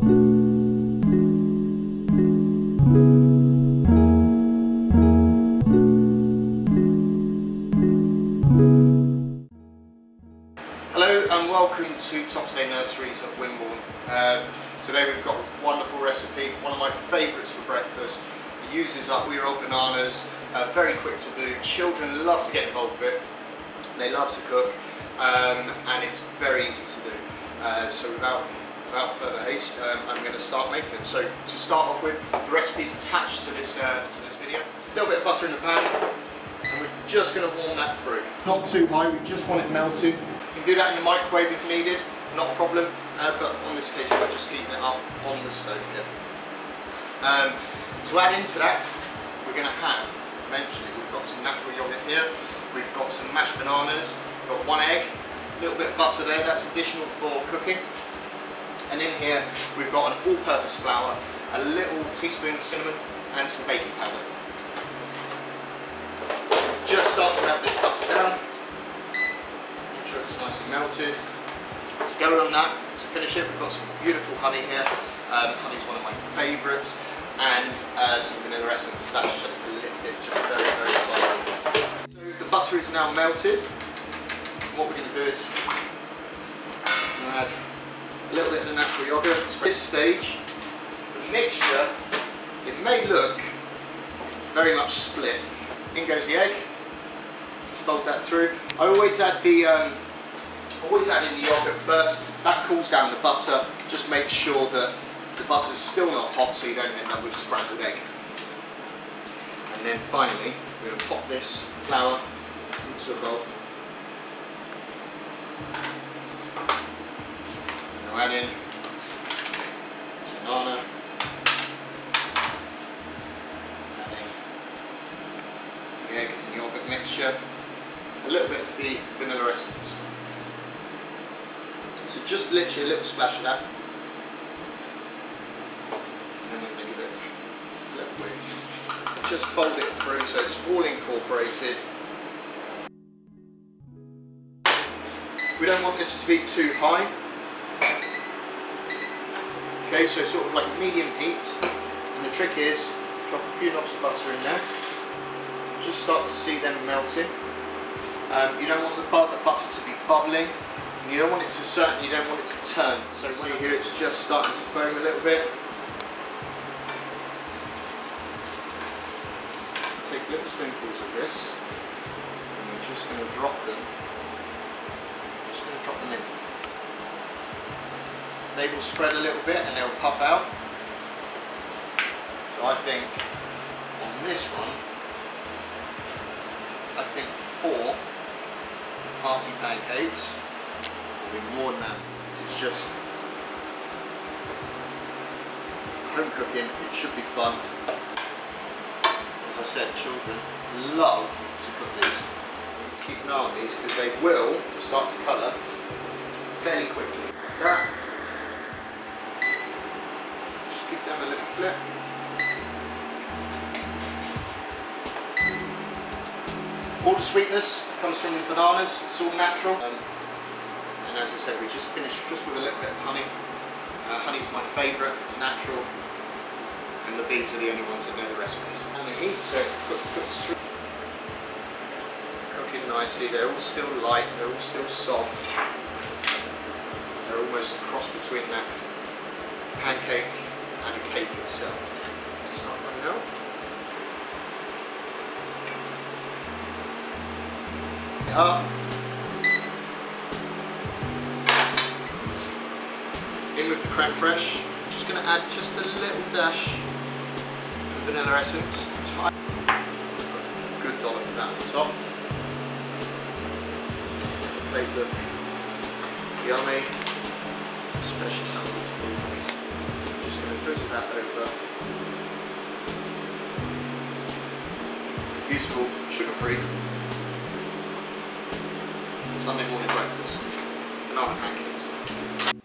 Hello and welcome to Tops Day Nurseries at Wimborne. Uh, today we've got a wonderful recipe, one of my favourites for breakfast. It uses up we roll bananas, uh, very quick to do. Children love to get involved with it. They love to cook um, and it's very easy to do. Uh, so without without further haste, um, I'm going to start making them. So to start off with, the recipe's attached to this uh, to this video. A little bit of butter in the pan, and we're just going to warm that through. Not too high, we just want it melted. You can do that in the microwave if needed, not a problem, uh, but on this occasion we're just heating it up on the stove here. Um, to add into that, we're going to have, eventually, we've got some natural yogurt here, we've got some mashed bananas, we've got one egg, a little bit of butter there, that's additional for cooking. And in here, we've got an all-purpose flour, a little teaspoon of cinnamon, and some baking powder. Just start to melt this butter down. Make sure it's nice and melted. To go on that, to finish it, we've got some beautiful honey here. Um, honey's one of my favourites. And uh, some vanilla essence, that's just to lift it just very, very slightly. So the butter is now melted. What we're going to do is add a little bit of the natural yogurt. At this stage, the mixture, it may look very much split. In goes the egg, just fold that through. I always add the, um, always add in the yogurt first. That cools down the butter. Just make sure that the butter's still not hot so you don't end up with scrambled egg. And then finally, we're going to pop this flour into a bowl. This banana. The egg and yogurt mixture. A little bit of the vanilla essence. So just literally a little splash of that. Just fold it through so it's all incorporated. We don't want this to be too high. Okay, so sort of like medium heat. And the trick is, drop a few knobs of butter in there. Just start to see them melting. Um, you don't want the, bu the butter to be bubbling. You don't want it to certain, you don't want it to turn. So see here it's just starting to foam a little bit. Take little spoonfuls of this. And we're just going to drop them just going to drop them in. They will spread a little bit and they'll puff out. So I think on this one, I think four party pancakes will be more than that. This is just home cooking, it should be fun. As I said, children love to cook these to keep an eye on these because they will start to colour fairly quickly. Them a little. All the sweetness comes from the bananas, it's all natural. Um, and as I said, we just finished just with a little bit of honey. Uh, honey's my favourite, it's natural. And the bees are the only ones that know the recipes. And the heat, so cook, cooks through cooking nicely. They're all still light, they're all still soft. They're almost a cross between that pancake and a cake itself. Start running out. It Up. In with the creme fraiche. Just going to add just a little dash of vanilla essence. Good dollop of that on top they look yummy, especially some of these blueberries. Just going to drizzle that over. Beautiful, sugar-free Sunday morning breakfast, banana pancakes.